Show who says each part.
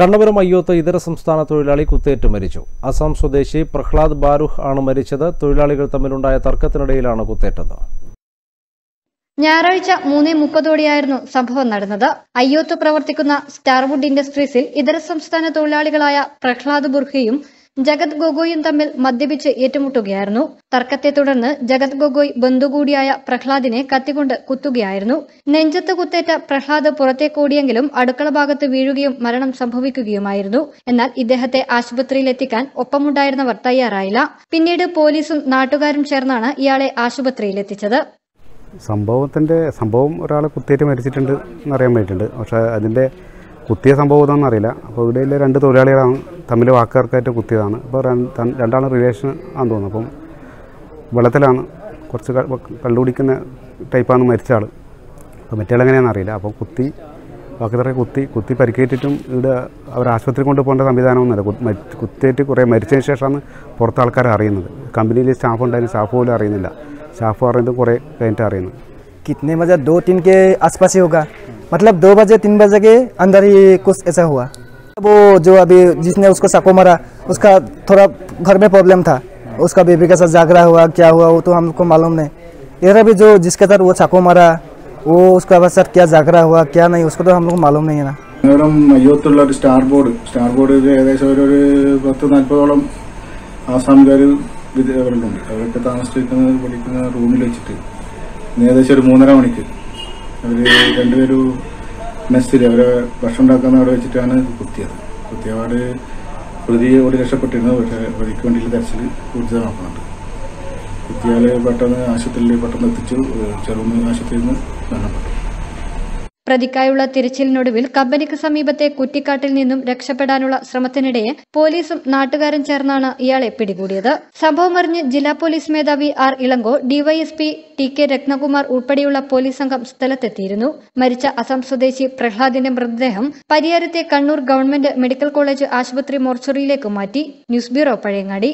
Speaker 1: കണ്ണപുരം അയ്യോത്ത് ഇതര സംസ്ഥാന തൊഴിലാളി കുത്തേറ്റ് മരിച്ചു. അസം സ്വദേശി പ്രഹ്ലാദ് ബാരുഹ് ആണ് മരിച്ചത്. തൊഴിലാളികൾ തമ്മിലുണ്ടായ തർക്കത്തിനിടയിലാണ് കുത്തേറ്റത്.
Speaker 2: ഞായറാഴ്ച മൂന്നേ മുപ്പതോടെയായിരുന്നു സംഭവം നടന്നത്. അയ്യോത്ത് പ്രവർത്തിക്കുന്ന സ്റ്റാർവുഡ് ഇൻഡസ്ട്രീസിൽ ഇതര സംസ്ഥാന തൊഴിലാളികളായ പ്രഹ്ലാദ് ബുർഹയും ജഗത് ഗൊഗോയും തമ്മിൽ മദ്യപിച്ച് ഏറ്റുമുട്ടുകയായിരുന്നു. തർക്കത്തെ തുടർന്ന് ജഗത് ഗൊഗോയ് ബന്ധുകൂടിയായ പ്രഹ്ലാദിനെ കത്തികൊണ്ട് കുത്തുകയായിരുന്നു. നെഞ്ചത്ത് കുത്തേറ്റ പ്രഹ്ലാദ് പുറത്തേക്കോടിയെങ്കിലും അടുക്കള ഭാഗത്ത് വീഴുകയും മരണം സംഭവിക്കുകയുമായിരുന്നു. എന്നാൽ ഇദ്ദേഹത്തെ ആശുപത്രിയിൽ എത്തിക്കാൻ ഒപ്പമുണ്ടായിരുന്നവർ തയ്യാറായില്ല. പിന്നീട് പോലീസും നാട്ടുകാരും ചേർന്നാണ് ഇയാളെ ആശുപത്രിയിൽ എത്തിച്ചത്.
Speaker 3: സംഭവത്തിന്റെ സംഭവം ഒരാളെ കുത്തേറ്റ് മരിച്ചിട്ടുണ്ട് എന്നറിയാൻ വേണ്ടിയിട്ടുണ്ട് പക്ഷേ അതിന്റെ കുത്തിയ സംഭവം ഇതാണെന്ന് അറിയില്ല. അപ്പോൾ ഇവിടെയുള്ള രണ്ട് തൊഴിലാളികളാണ് തമ്മിൽ വാക്കുകർക്കായിട്ട് കുത്തിയതാണ്. അപ്പോൾ രണ്ടാണ് റിലേഷൻ ആണെന്ന് തോന്നുന്നു. അപ്പം വെള്ളത്തിലാണ്. കുറച്ച് കള്ളുപിടിക്കുന്ന ടൈപ്പാണ് മരിച്ച ആൾ അപ്പോൾ മറ്റേളെങ്ങനെയാണെന്ന് അറിയില്ല. അപ്പോൾ കുത്തി വാക്കുതറ കുത്തി കുത്തി പരിക്കേറ്റിട്ടും ഇവിടെ അവർ ആശുപത്രി കൊണ്ട് പോകേണ്ട സംവിധാനമൊന്നുമില്ല. കുത്തിയിട്ട് കുറേ മരിച്ചതിന് ശേഷമാണ് പുറത്ത് ആൾക്കാർ അറിയുന്നത്. കമ്പനിയിൽ സ്റ്റാഫ് ഉണ്ടായിരുന്നു. സ്റ്റാഫ് പോലും അറിയുന്നില്ല. സ്റ്റാഫ് പറയുന്നത് കുറേ കഴിഞ്ഞിട്ട് അറിയുന്നത്.
Speaker 4: കിഡ്നി മജ ദോ ടീൻ കെ ആസ്പാസ് ഹോഗാ मतलब दो बजे तीन बजे के अंदर ही कुछ ऐसा हुआ वो जो अभी जिसने उसको चाकू मारा उसका थोड़ा घर में प्रॉब्लम था उसका बेबी के साथ जागरा हुआ क्या हुआ वो तो हमको मालूम नहीं इधर अभी जो जिसके साथ वो चाकू मारा वो उसका साथ क्या जागरा हुआ क्या नहीं उसको तो हम लोग को मालूम नहीं है ना
Speaker 5: നേരം അയ്യോത്തുള്ള ഒരു സ്റ്റാർ ബോർഡ് സ്റ്റാർ ബോർഡ് ഏകദേശം ഒരു ഒരു പത്ത് നാൽപ്പതോളം ആസാംകാർ വിദ്യാർത്ഥികളുണ്ട് അവരൊക്കെ താമസിച്ചിരിക്കുന്ന പഠിക്കുന്ന റൂമിൽ വെച്ചിട്ട് ഇന്ന് ഏകദേശം ഒരു മൂന്നര മണിക്ക് അവർ രണ്ടുപേരും മെസ്സിൽ അവരെ ഭക്ഷണം ഉണ്ടാക്കുന്ന അവിടെ വെച്ചിട്ടാണ് കുത്തിയത്. കുത്തിയപാട് പ്രതി ഓടി രക്ഷപ്പെട്ടിരുന്നു പക്ഷേ പ്രതിക്ക് വേണ്ടിയിട്ട് തെരച്ചിൽ ഊർജിതമാക്കുന്നുണ്ട് കുത്തിയാൽ പെട്ടെന്ന് ആശുപത്രിയിൽ പെട്ടെന്ന് എത്തിച്ചു. ചെറുന്ന് ആശുപത്രിയിൽ നിന്ന് മരണപ്പെട്ടു.
Speaker 2: പ്രതിക്കായുള്ള തിരച്ചിലിനൊടുവിൽ കമ്പനിക്ക് സമീപത്തെ കുറ്റിക്കാട്ടിൽ നിന്നും രക്ഷപ്പെടാനുള്ള ശ്രമത്തിനിടെ പോലീസും നാട്ടുകാരും ചേർന്നാണ് ഇയാളെ പിടികൂടിയത്. സംഭവമറിഞ്ഞ് ജില്ലാ പോലീസ് മേധാവി R Ilango DYSP T K Rathnakumar ഉൾപ്പെടെയുള്ള പോലീസ് സംഘം സ്ഥലത്തെത്തിയിരുന്നു. മരിച്ച അസം സ്വദേശി പ്രഹ്ലാദിന്റെ മൃതദേഹം പരിയാരത്തെ കണ്ണൂർ ഗവൺമെന്റ് മെഡിക്കൽ കോളേജ് ആശുപത്രി മോർച്ചറിയിലേക്ക് മാറ്റി. News bureau Pazhayangadi.